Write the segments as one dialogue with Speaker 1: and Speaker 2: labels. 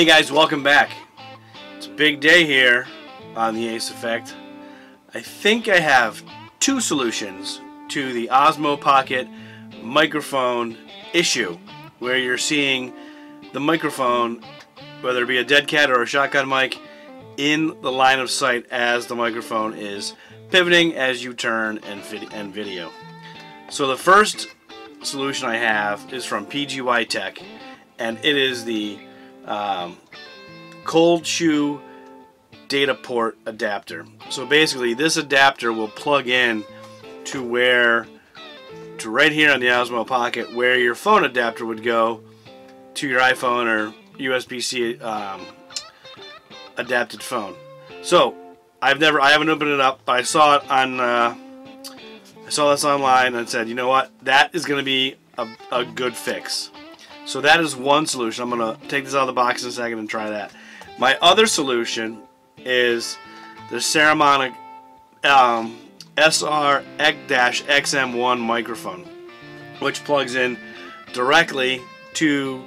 Speaker 1: Hey guys, welcome back. It's a big day here on the Ace Effect. I think I have two solutions to the Osmo Pocket microphone issue where you're seeing the microphone, whether it be a dead cat or a shotgun mic, in the line of sight as the microphone is pivoting as you turn and, vid and video. So the first solution I have is from PGY Tech and it is the um, cold shoe data port adapter. So basically this adapter will plug in to where to right here on the Osmo Pocket where your phone adapter would go to your iPhone or USB-C um, adapted phone. So I've never I haven't opened it up but I saw it on uh, I saw this online and said you know what that is gonna be a, a good fix. So that is one solution. I'm going to take this out of the box in a second and try that. My other solution is the Saramonic um, SR-XM1 microphone, which plugs in directly to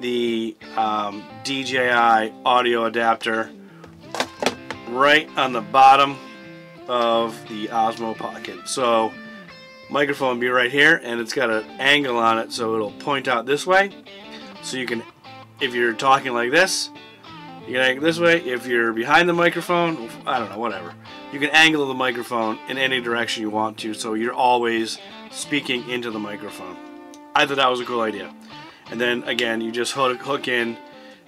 Speaker 1: the um, DJI audio adapter right on the bottom of the Osmo Pocket. So microphone be right here and it's got an angle on it so it'll point out this way. So you can if you're talking like this you can angle this way. If you're behind the microphone I don't know whatever. You can angle the microphone in any direction you want to so you're always speaking into the microphone. I thought that was a cool idea. And then again you just hook, hook in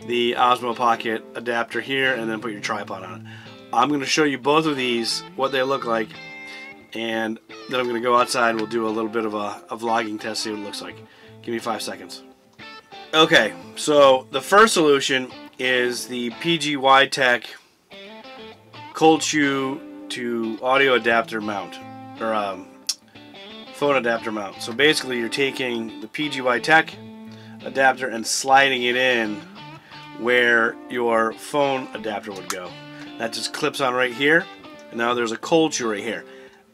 Speaker 1: the Osmo Pocket adapter here and then put your tripod on it. I'm going to show you both of these what they look like and then I'm going to go outside and we'll do a little bit of a, a vlogging test, see what it looks like. Give me five seconds. Okay, so the first solution is the PGY Tech cold shoe to audio adapter mount, or um, phone adapter mount. So basically you're taking the PGY Tech adapter and sliding it in where your phone adapter would go. That just clips on right here, and now there's a cold shoe right here.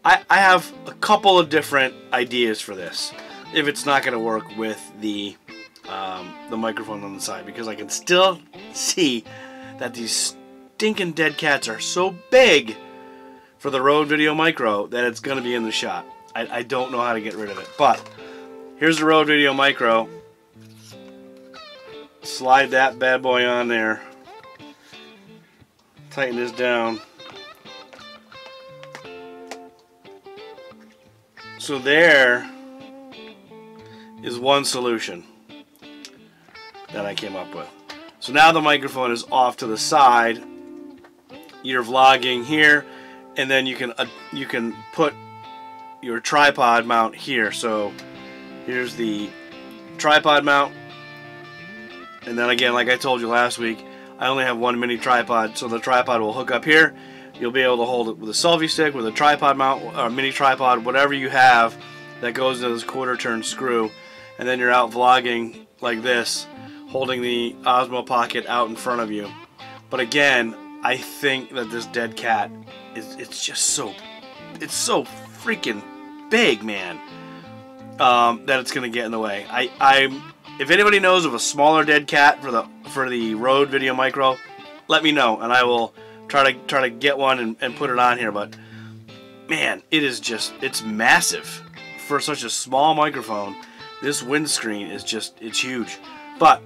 Speaker 1: I, I have a couple of different ideas for this if it's not going to work with the um, the microphone on the side because I can still see that these stinking dead cats are so big for the Rode Video Micro that it's going to be in the shot. I, I don't know how to get rid of it. But here's the Rode Video Micro. Slide that bad boy on there. Tighten this down. So there is one solution that I came up with. So now the microphone is off to the side. You're vlogging here, and then you can uh, you can put your tripod mount here. So here's the tripod mount, and then again, like I told you last week, I only have one mini tripod, so the tripod will hook up here You'll be able to hold it with a selfie stick, with a tripod mount, or mini tripod, whatever you have that goes into this quarter turn screw. And then you're out vlogging like this, holding the Osmo Pocket out in front of you. But again, I think that this dead cat is it's just so it's so freaking big, man. Um, that it's gonna get in the way. I I if anybody knows of a smaller dead cat for the for the Rode Video Micro, let me know and I will try to try to get one and, and put it on here, but man, it is just it's massive for such a small microphone. This windscreen is just it's huge. But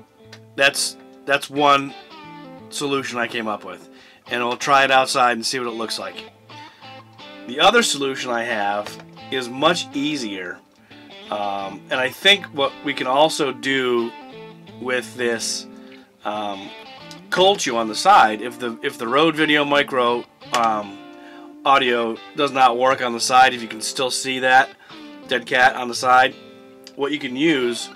Speaker 1: that's that's one solution I came up with. And we'll try it outside and see what it looks like. The other solution I have is much easier. Um, and I think what we can also do with this um, cold shoe on the side. If the if the Rode Video Micro um, audio does not work on the side, if you can still see that dead cat on the side, what you can use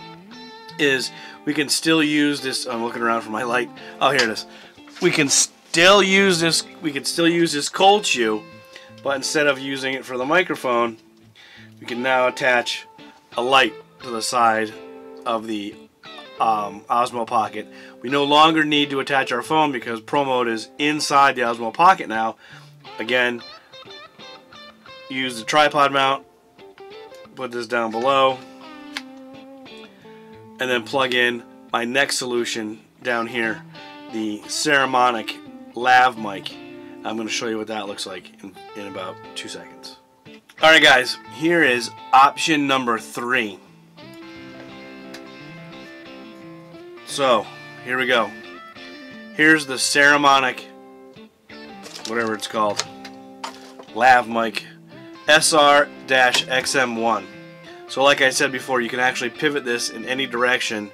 Speaker 1: is we can still use this. I'm looking around for my light. Oh, here it is. We can still use this. We can still use this cold shoe, but instead of using it for the microphone, we can now attach a light to the side of the um, Osmo Pocket. We no longer need to attach our phone because Pro Mode is inside the Osmo Pocket now. Again, use the tripod mount, put this down below, and then plug in my next solution down here the Saramonic lav mic. I'm going to show you what that looks like in, in about two seconds. Alright guys, here is option number three. So, here we go. Here's the Saramonic, whatever it's called, lav mic SR-XM1. So like I said before, you can actually pivot this in any direction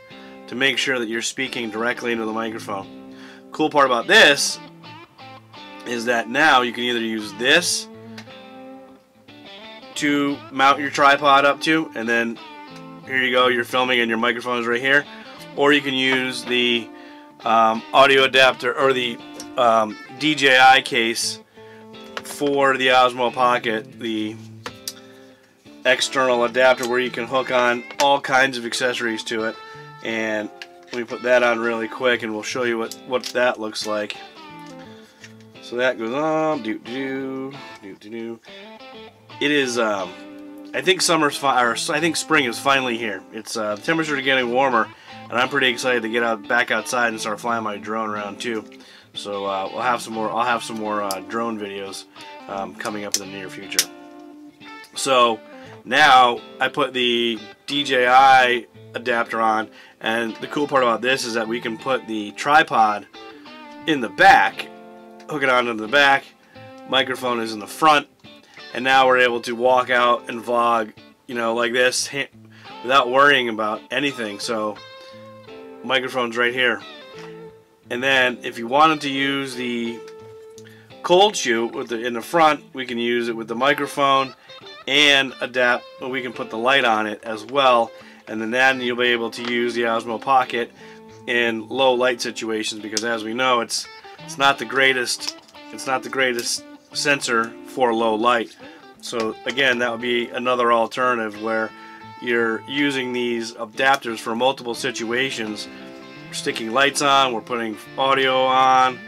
Speaker 1: to make sure that you're speaking directly into the microphone. Cool part about this is that now you can either use this to mount your tripod up to and then here you go you're filming and your microphone is right here or you can use the um, audio adapter or the um, DJI case for the Osmo Pocket the external adapter where you can hook on all kinds of accessories to it. And let me put that on really quick and we'll show you what what that looks like. So that goes on do do do do it is um, I think summer's fi or I think spring is finally here. It's uh, the temperatures are getting warmer and I'm pretty excited to get out back outside and start flying my drone around too. So uh, we'll have some more I'll have some more uh, drone videos um, coming up in the near future. So now I put the DJI adapter on and the cool part about this is that we can put the tripod in the back hook it onto the back microphone is in the front and now we're able to walk out and vlog you know like this without worrying about anything. So microphone's right here. And then if you wanted to use the cold shoe with the in the front we can use it with the microphone and adapt but we can put the light on it as well. And then then you'll be able to use the Osmo Pocket in low light situations because as we know it's it's not the greatest it's not the greatest sensor for low light. So again that would be another alternative where you're using these adapters for multiple situations we're sticking lights on we're putting audio on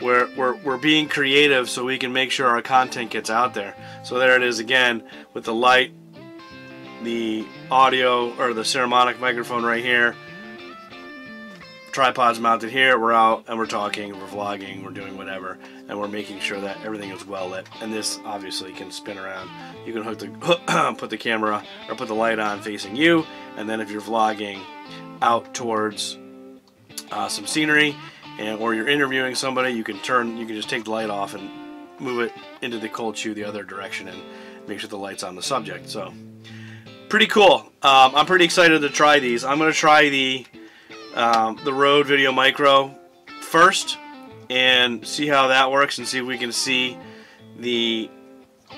Speaker 1: we're, we're, we're being creative so we can make sure our content gets out there. So there it is again with the light, the audio, or the Saramonic microphone right here. Tripod's mounted here, we're out and we're talking, we're vlogging, we're doing whatever, and we're making sure that everything is well lit. And this obviously can spin around. You can hook the, put the camera or put the light on facing you, and then if you're vlogging out towards uh, some scenery, and or you're interviewing somebody, you can turn, you can just take the light off and move it into the cold shoe the other direction and make sure the light's on the subject. So pretty cool. Um, I'm pretty excited to try these. I'm going to try the um, the Rode Video Micro first and see how that works and see if we can see the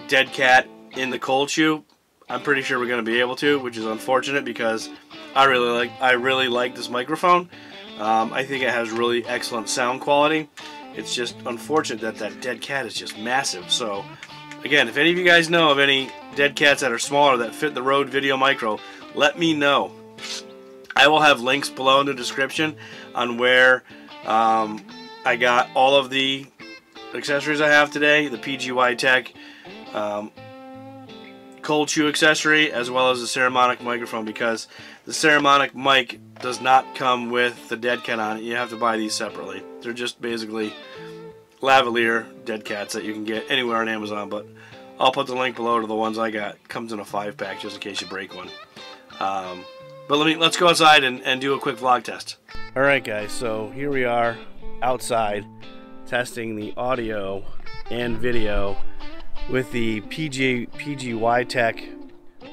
Speaker 1: dead cat in the cold shoe. I'm pretty sure we're going to be able to, which is unfortunate because I really like I really like this microphone. Um, I think it has really excellent sound quality. It's just unfortunate that that dead cat is just massive. So, again, if any of you guys know of any dead cats that are smaller that fit the Rode Video Micro, let me know. I will have links below in the description on where um, I got all of the accessories I have today, the PGY Tech um, cold shoe accessory, as well as the Saramonic microphone, because the Saramonic mic does not come with the dead cat on it. You have to buy these separately. They're just basically lavalier dead cats that you can get anywhere on Amazon, but I'll put the link below to the ones I got. Comes in a five pack just in case you break one. Um, but let me let's go outside and, and do a quick vlog test. All right, guys. So here we are outside testing the audio and video with the PG PGY Tech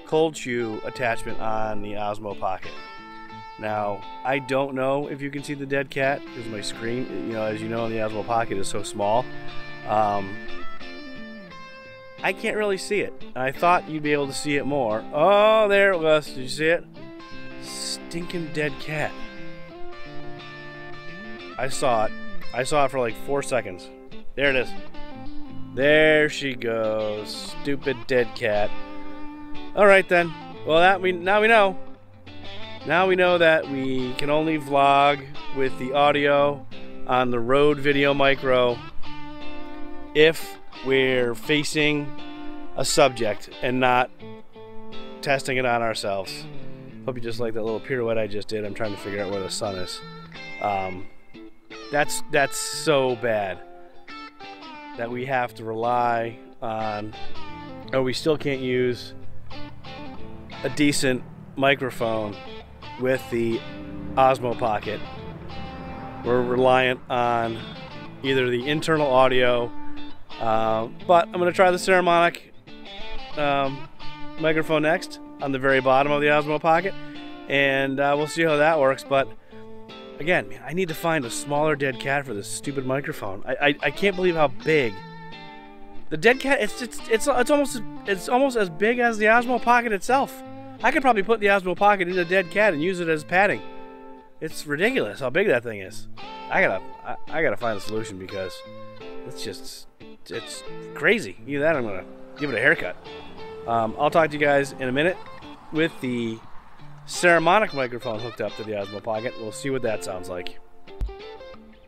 Speaker 1: cold shoe attachment on the Osmo Pocket. Now, I don't know if you can see the dead cat because my screen, you know, as you know, the Osmo Pocket is so small. Um, I can't really see it. I thought you'd be able to see it more. Oh, there it was. Did you see it? Stinking dead cat. I saw it. I saw it for like four seconds. There it is. There she goes. Stupid dead cat. Alright then. Well, that we now we know. Now we know that we can only vlog with the audio on the Rode Video Micro if we're facing a subject and not testing it on ourselves. Hope you just like that little pirouette I just did. I'm trying to figure out where the sun is. Um, That's that's so bad that we have to rely on, or we still can't use a decent microphone with the Osmo Pocket. We're reliant on either the internal audio, uh, but I'm going to try the Saramonic um, microphone next on the very bottom of the Osmo Pocket, and uh, we'll see how that works. But again, man, I need to find a smaller dead cat for this stupid microphone. I, I, I can't believe how big the dead cat. It's it's it's it's almost it's almost as big as the Osmo Pocket itself. I could probably put the Osmo Pocket in a dead cat and use it as padding. It's ridiculous how big that thing is. I gotta I, I gotta find a solution because it's just it's crazy. Either that, I'm gonna give it a haircut. Um, I'll talk to you guys in a minute with the Saramonic microphone hooked up to the Osmo Pocket. We'll see what that sounds like.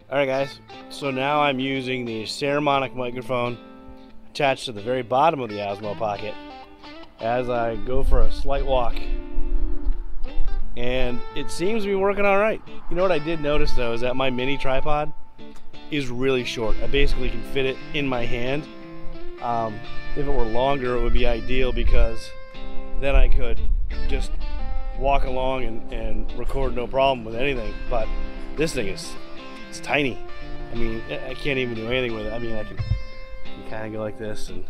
Speaker 1: Alright guys, so now I'm using the Saramonic microphone attached to the very bottom of the Osmo Pocket as I go for a slight walk. And it seems to be working alright. You know what I did notice though is that my mini tripod is really short. I basically can fit it in my hand. Um, if it were longer, it would be ideal because then I could just walk along and, and record no problem with anything. But this thing is it's tiny. I mean, I can't even do anything with it. I mean, I can, can kind of go like this and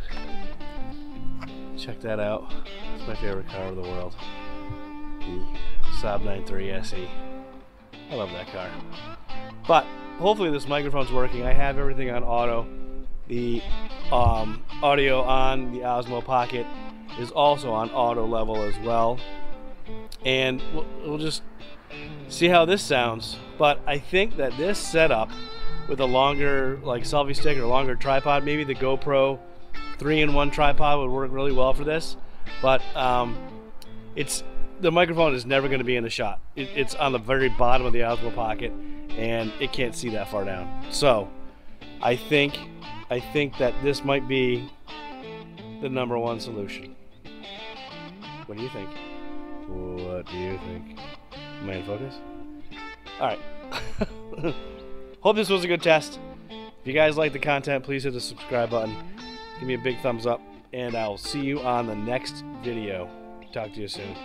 Speaker 1: check that out. It's my favorite car of the world. The Saab 93 SE. I love that car. But hopefully this microphone's working. I have everything on auto. The um, audio on the Osmo Pocket is also on auto level as well. And we'll, we'll just see how this sounds. But I think that this setup with a longer like selfie stick or longer tripod, maybe the GoPro three-in-one tripod would work really well for this. But um, it's the microphone is never going to be in the shot. It, it's on the very bottom of the Osmo Pocket, and it can't see that far down. So I think I think that this might be the number one solution. What do you think? What do you think? Am I in focus? Alright. Hope this was a good test. If you guys like the content, please hit the subscribe button. Give me a big thumbs up. And I'll see you on the next video. Talk to you soon.